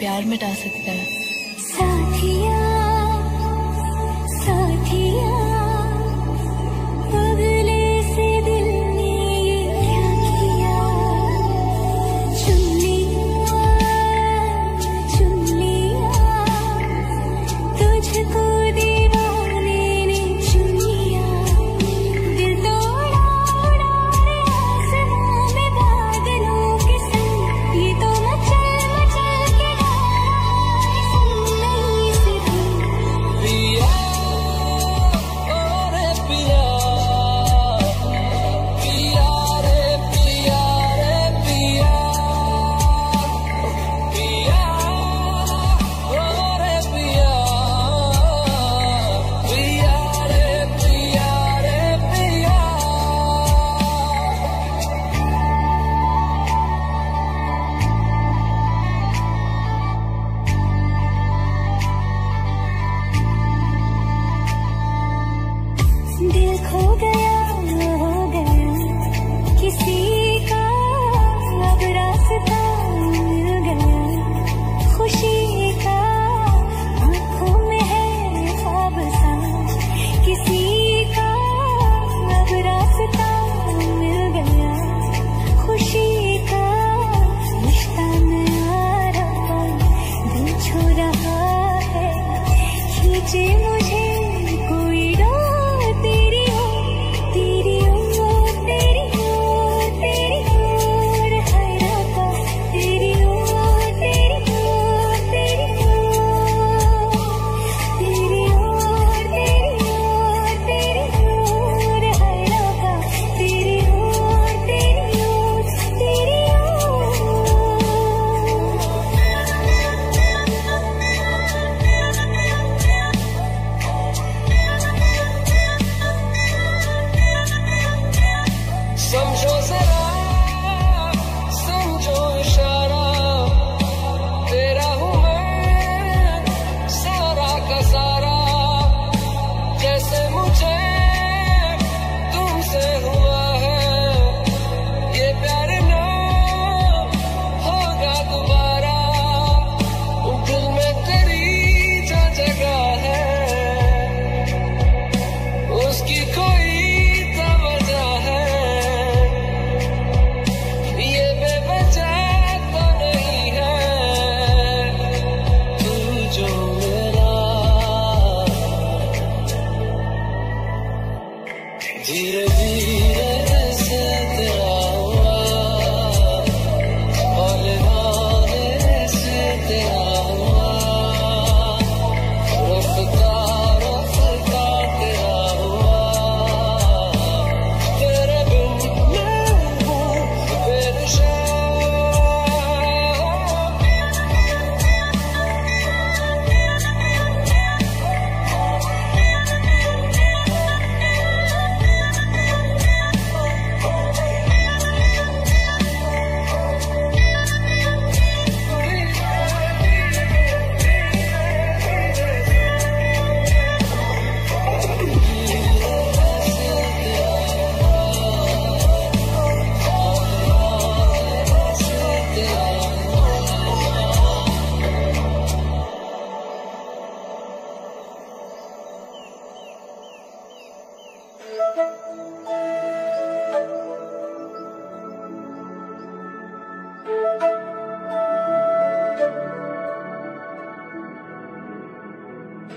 प्यार मिटा सकता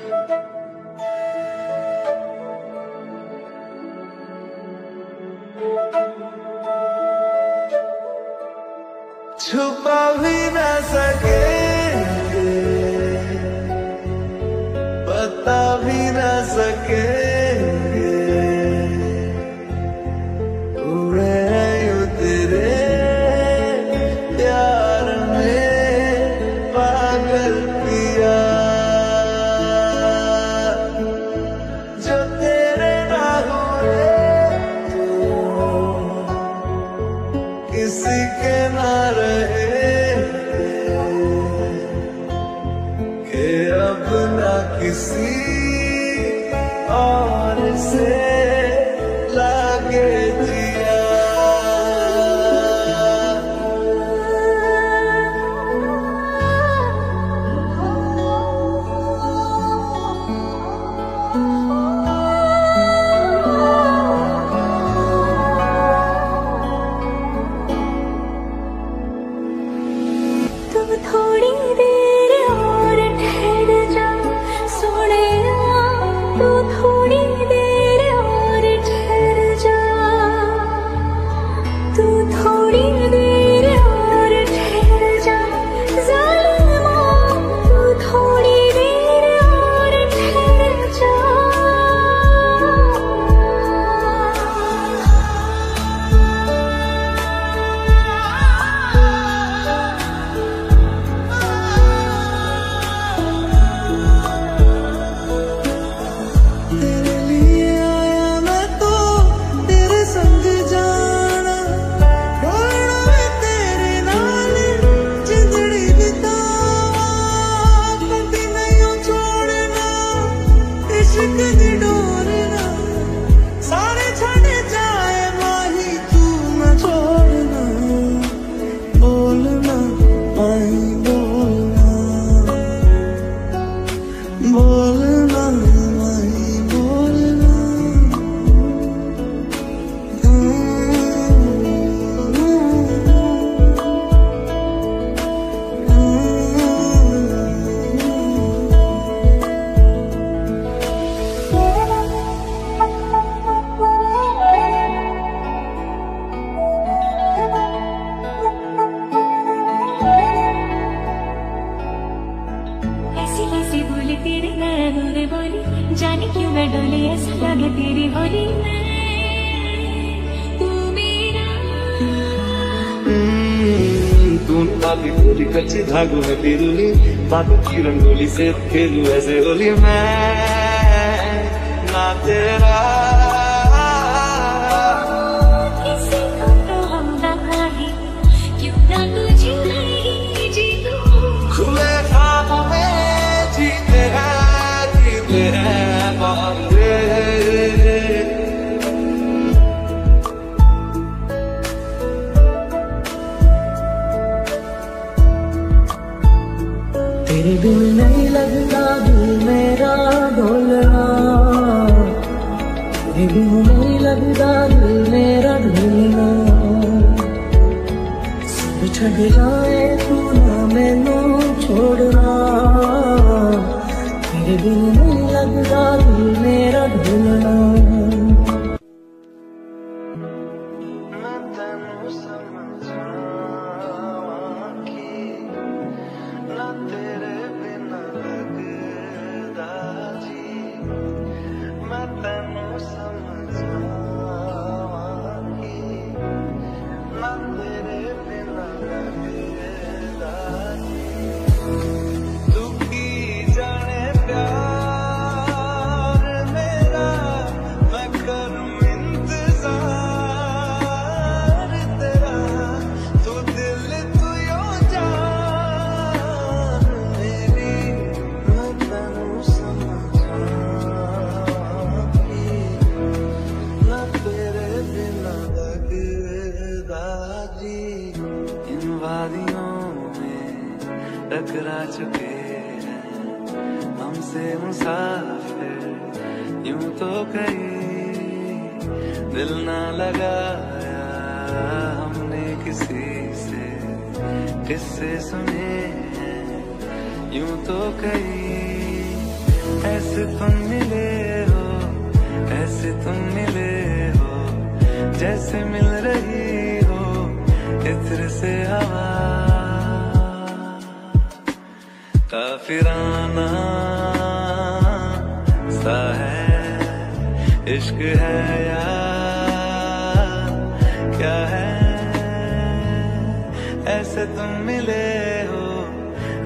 Took my leave as I came. धागू में पिरुली बाबू की रंगोली से खेलू ऐसे होली मैं। ना तेरा Hello. से हवा। काफिराना सा है, इश्क है या क्या है? ऐसे तुम मिले हो,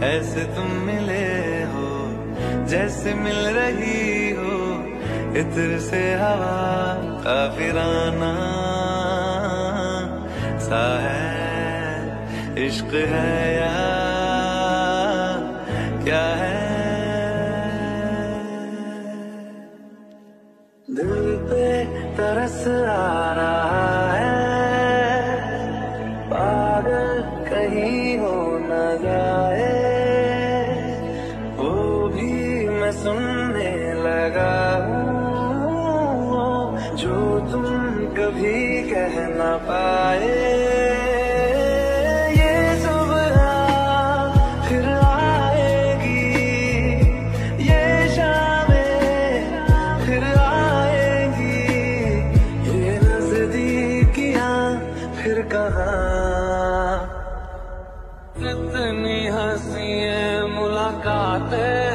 ऐसे तुम मिले हो, जैसे मिल रही हो, इतर से हवा। का फिराना सा है इश्क है या क्या है? दिल पे तरस आ रहा got there.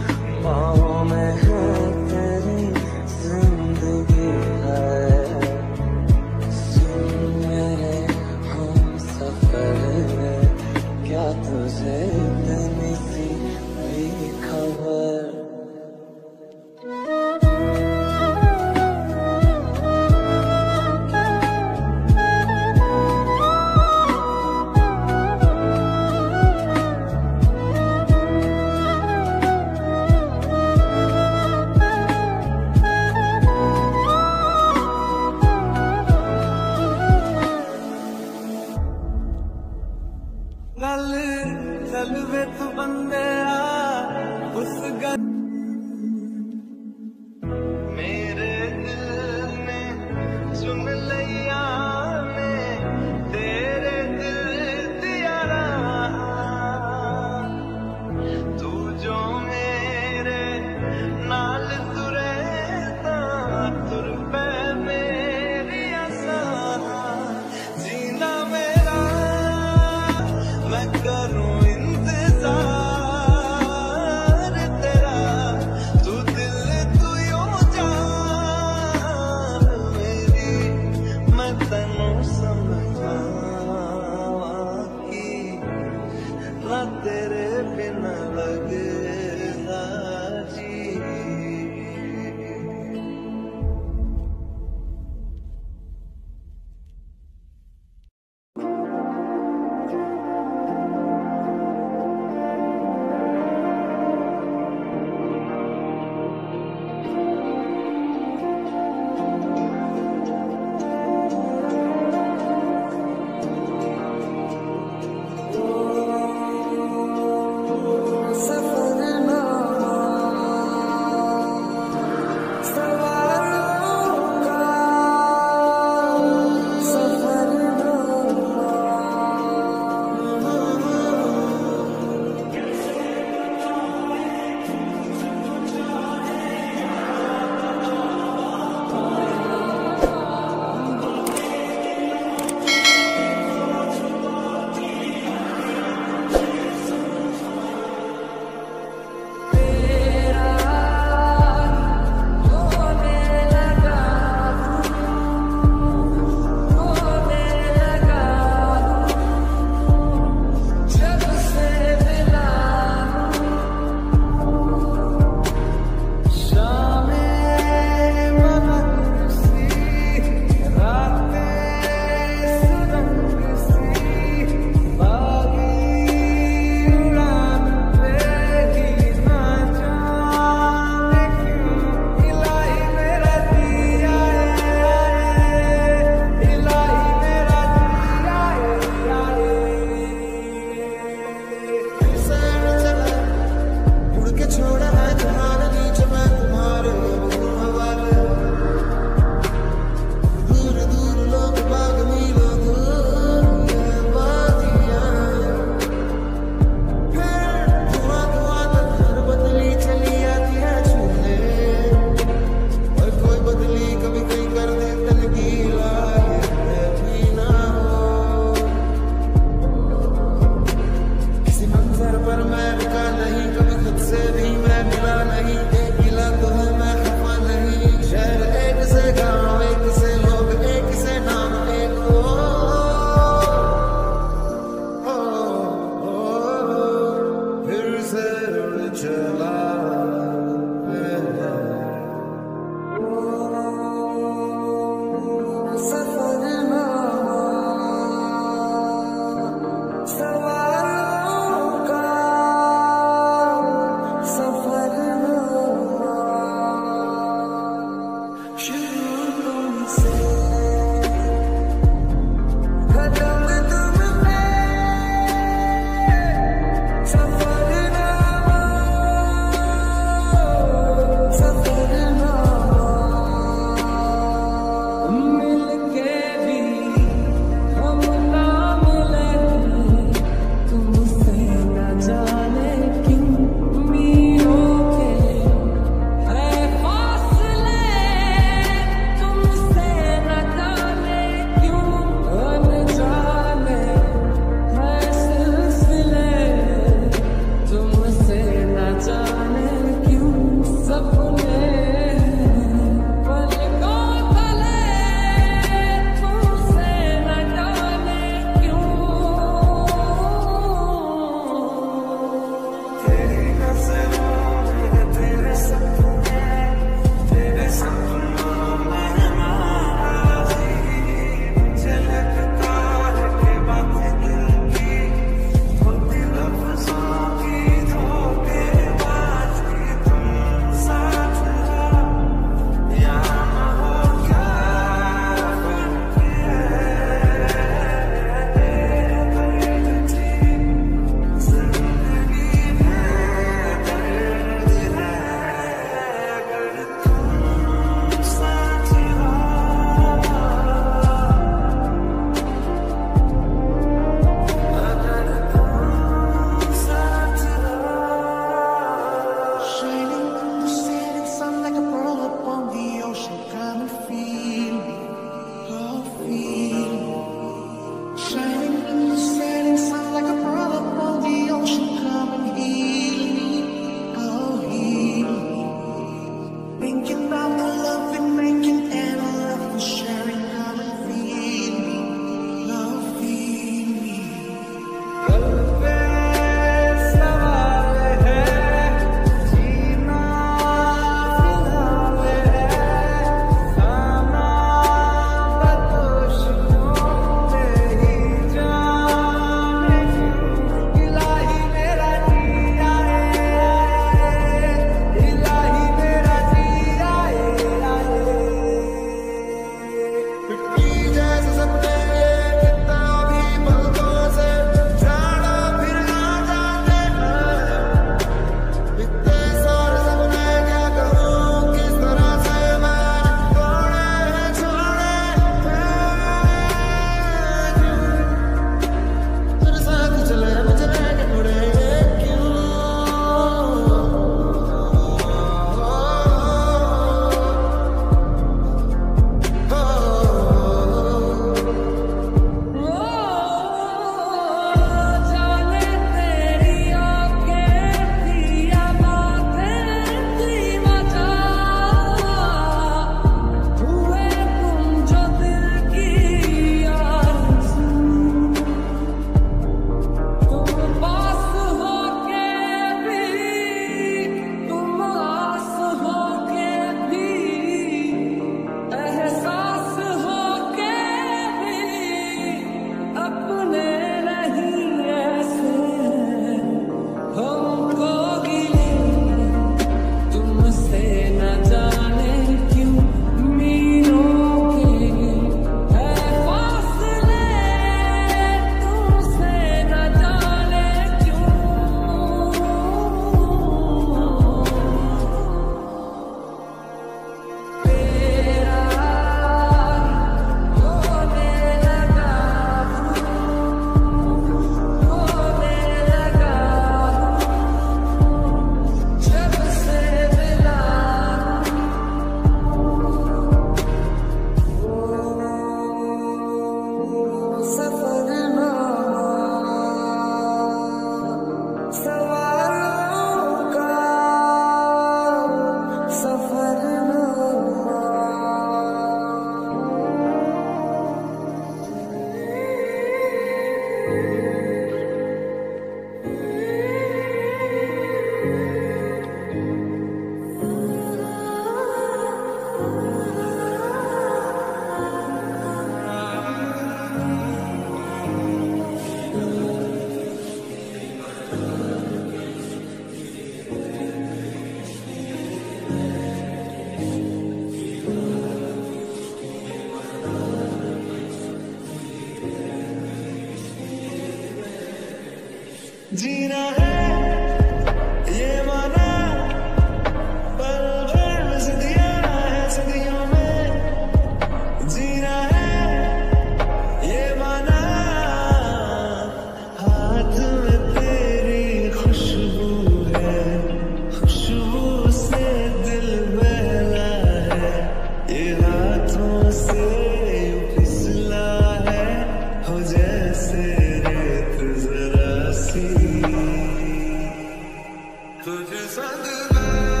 just under the